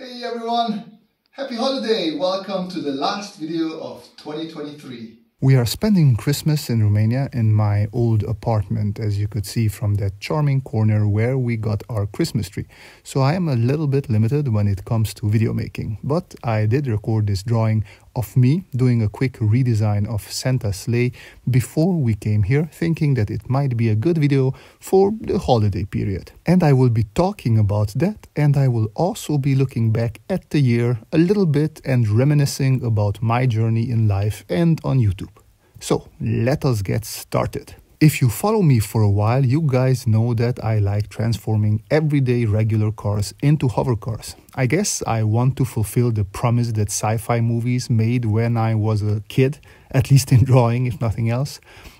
Hey everyone, happy holiday! Welcome to the last video of 2023. We are spending Christmas in Romania in my old apartment, as you could see from that charming corner where we got our Christmas tree. So I am a little bit limited when it comes to video making, but I did record this drawing of me doing a quick redesign of Santa's sleigh before we came here, thinking that it might be a good video for the holiday period. And I will be talking about that, and I will also be looking back at the year a little bit and reminiscing about my journey in life and on YouTube. So let us get started. If you follow me for a while, you guys know that I like transforming everyday regular cars into hover cars. I guess I want to fulfill the promise that sci fi movies made when I was a kid, at least in drawing, if nothing else.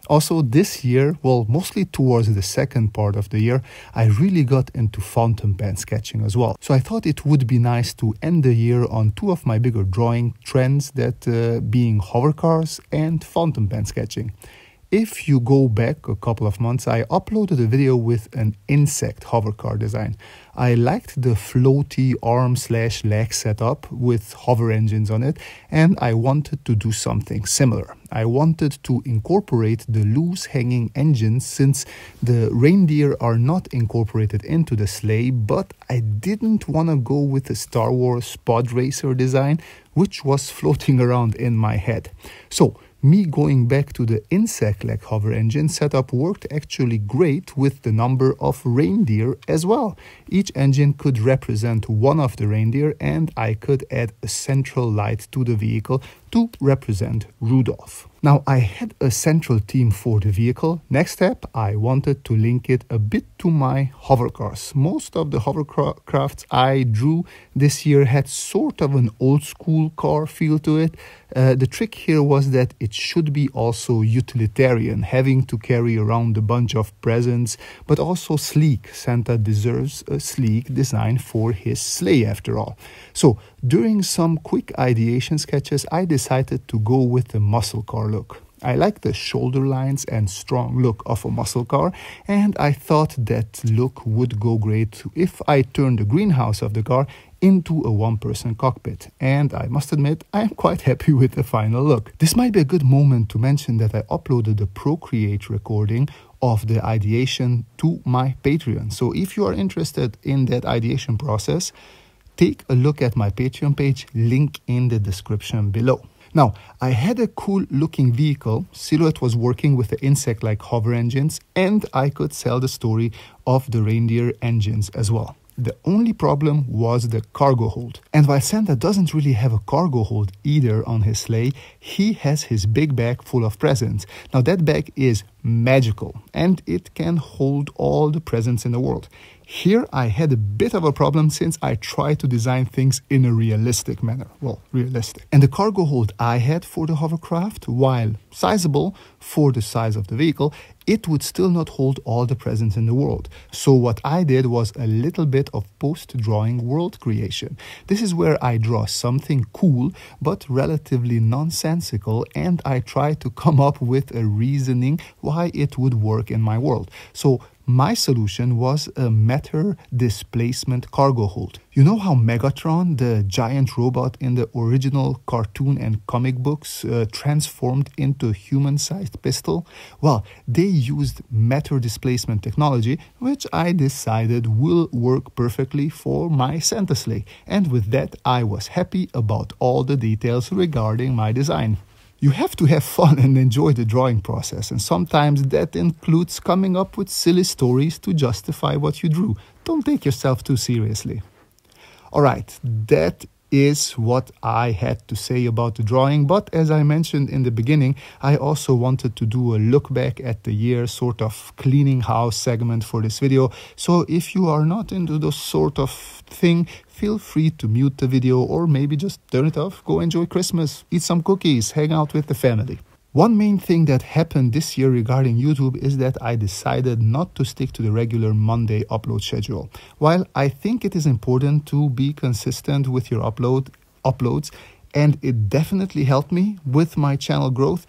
Also, this year, well, mostly towards the second part of the year, I really got into fountain pen sketching as well. So I thought it would be nice to end the year on two of my bigger drawing trends, that uh, being hover cars and fountain pen sketching. If you go back a couple of months, I uploaded a video with an insect hovercar design. I liked the floaty arm slash leg setup with hover engines on it, and I wanted to do something similar. I wanted to incorporate the loose hanging engines since the reindeer are not incorporated into the sleigh, but I didn't want to go with the Star Wars pod racer design, which was floating around in my head. So, me going back to the insect leg hover engine setup worked actually great with the number of reindeer as well. Each engine could represent one of the reindeer and I could add a central light to the vehicle to represent Rudolph. Now I had a central theme for the vehicle. Next step, I wanted to link it a bit to my hovercars. Most of the hovercrafts I drew this year had sort of an old school car feel to it. Uh, the trick here was that it should be also utilitarian, having to carry around a bunch of presents, but also sleek. Santa deserves a sleek design for his sleigh after all. So during some quick ideation sketches, I decided to go with the muscle car look. I like the shoulder lines and strong look of a muscle car, and I thought that look would go great if I turned the greenhouse of the car into a one person cockpit. And I must admit, I am quite happy with the final look. This might be a good moment to mention that I uploaded the Procreate recording of the ideation to my Patreon. So if you are interested in that ideation process, take a look at my Patreon page, link in the description below. Now, I had a cool looking vehicle. Silhouette was working with the insect like hover engines, and I could sell the story of the reindeer engines as well. The only problem was the cargo hold. And while Santa doesn't really have a cargo hold either on his sleigh, he has his big bag full of presents. Now, that bag is magical and it can hold all the presents in the world. Here I had a bit of a problem since I tried to design things in a realistic manner. Well, realistic. And the cargo hold I had for the hovercraft, while sizable for the size of the vehicle, it would still not hold all the presents in the world. So what I did was a little bit of post-drawing world creation. This is where I draw something cool but relatively nonsensical and I try to come up with a reasoning why it would work in my world. So my solution was a matter displacement cargo hold. You know how Megatron, the giant robot in the original cartoon and comic books, uh, transformed into a human sized pistol? Well, they used matter displacement technology, which I decided will work perfectly for my Santa sleigh. And with that, I was happy about all the details regarding my design. You have to have fun and enjoy the drawing process, and sometimes that includes coming up with silly stories to justify what you drew. Don't take yourself too seriously. Alright, that is what I had to say about the drawing. But as I mentioned in the beginning, I also wanted to do a look back at the year, sort of cleaning house segment for this video. So if you are not into this sort of thing, feel free to mute the video or maybe just turn it off, go enjoy Christmas, eat some cookies, hang out with the family. One main thing that happened this year regarding YouTube is that I decided not to stick to the regular Monday upload schedule. While I think it is important to be consistent with your upload uploads and it definitely helped me with my channel growth,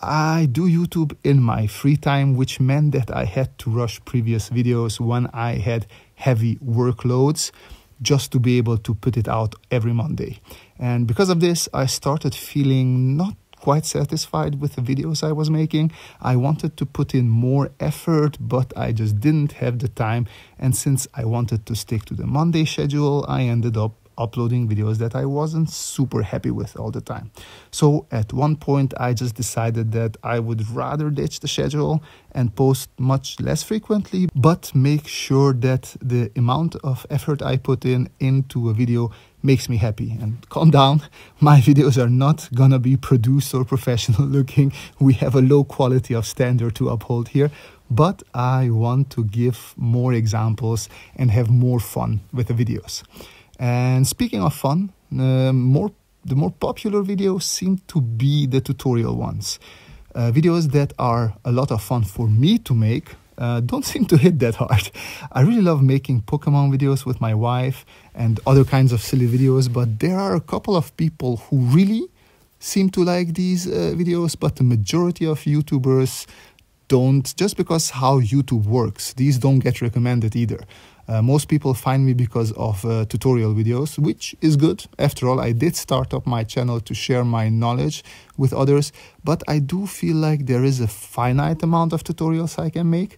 I do YouTube in my free time, which meant that I had to rush previous videos when I had heavy workloads. just to be able to put it out every Monday. And because of this, I started feeling not quite satisfied with the videos I was making. I wanted to put in more effort, but I just didn't have the time. And since I wanted to stick to the Monday schedule, I ended up uploading videos that I wasn't super happy with all the time. So at one point, I just decided that I would rather ditch the schedule and post much less frequently, but make sure that the amount of effort I put in into a video makes me happy. And calm down, my videos are not gonna be produced or professional looking. We have a low quality of standard to uphold here but I want to give more examples and have more fun with the videos. And speaking of fun, uh, more the more popular videos seem to be the tutorial ones. Uh, videos that are a lot of fun for me to make uh, don't seem to hit that hard. I really love making Pokemon videos with my wife and other kinds of silly videos, but there are a couple of people who really seem to like these uh, videos, but the majority of YouTubers don't, just because how YouTube works. These don't get recommended either. Uh, most people find me because of uh, tutorial videos, which is good. After all, I did start up my channel to share my knowledge with others, but I do feel like there is a finite amount of tutorials I can make.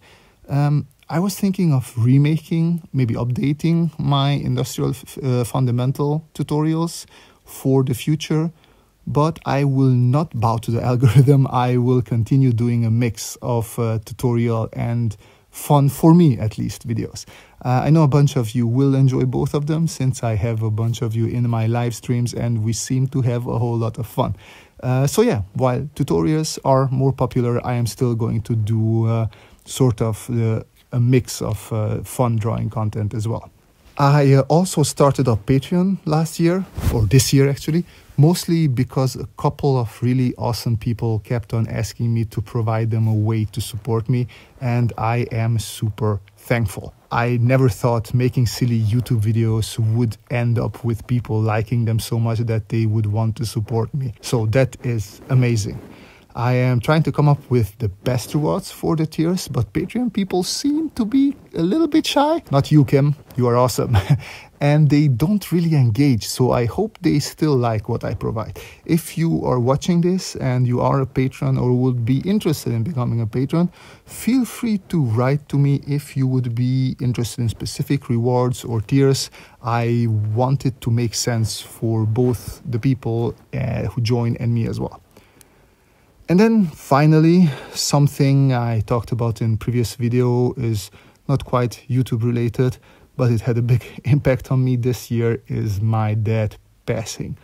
Um, I was thinking of remaking, maybe updating my industrial uh, fundamental tutorials for the future, but I will not bow to the algorithm. I will continue doing a mix of uh, tutorial and fun for me at least videos. Uh, I know a bunch of you will enjoy both of them since I have a bunch of you in my live streams and we seem to have a whole lot of fun. Uh, so yeah, while tutorials are more popular, I am still going to do uh, sort of uh, a mix of uh, fun drawing content as well. I uh, also started a Patreon last year, or this year actually, mostly because a couple of really awesome people kept on asking me to provide them a way to support me, and I am super thankful. I never thought making silly YouTube videos would end up with people liking them so much that they would want to support me. So that is amazing. I am trying to come up with the best rewards for the tiers, but Patreon people seem to be a little bit shy. Not you, Kim, you are awesome. and they don't really engage, so I hope they still like what I provide. If you are watching this and you are a patron or would be interested in becoming a patron, feel free to write to me if you would be interested in specific rewards or tiers. I want it to make sense for both the people uh, who join and me as well. And then finally, something I talked about in previous video is not quite YouTube related, but it had a big impact on me this year is my dad passing.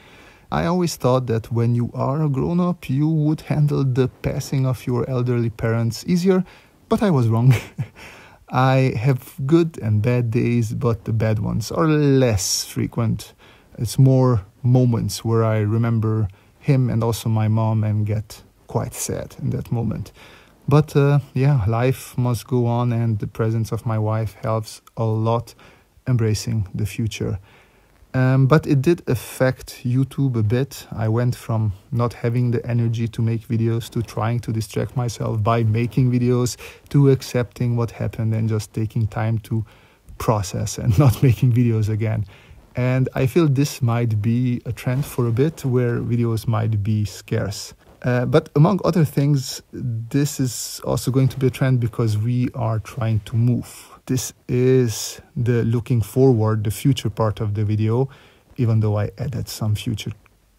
I always thought that when you are a grown up, you would handle the passing of your elderly parents easier, but I was wrong. I have good and bad days, but the bad ones are less frequent. It's more moments where I remember him and also my mom and get quite sad in that moment. But uh, yeah, life must go on, and the presence of my wife helps a lot embracing the future. Um, but it did affect YouTube a bit. I went from not having the energy to make videos to trying to distract myself by making videos to accepting what happened and just taking time to process and not making videos again. And I feel this might be a trend for a bit where videos might be scarce. Uh, but among other things, this is also going to be a trend because we are trying to move. This is the looking forward, the future part of the video, even though I added some future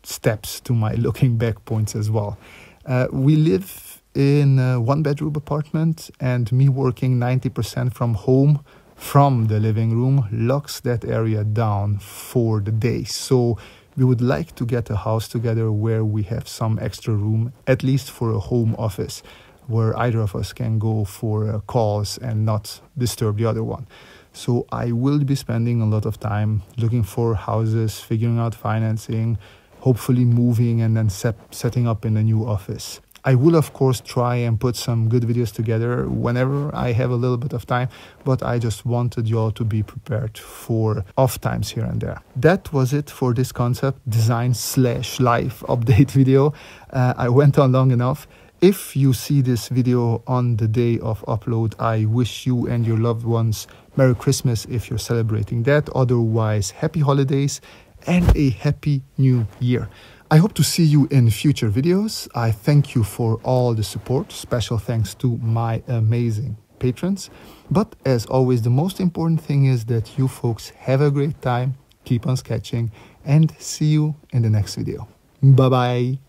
steps to my looking back points as well. Uh, we live in a one bedroom apartment, and me working 90% from home from the living room locks that area down for the day. So we would like to get a house together where we have some extra room, at least for a home office, where either of us can go for uh, calls and not disturb the other one. So I will be spending a lot of time looking for houses, figuring out financing, hopefully moving and then set, setting up in a new office. I will, of course, try and put some good videos together whenever I have a little bit of time, but I just wanted you all to be prepared for off times here and there. That was it for this concept design slash life update video. Uh, I went on long enough. If you see this video on the day of upload, I wish you and your loved ones Merry Christmas if you're celebrating that. Otherwise, happy holidays and a happy new year. I hope to see you in future videos. I thank you for all the support. Special thanks to my amazing patrons. But as always, the most important thing is that you folks have a great time, keep on sketching, and see you in the next video. Bye bye.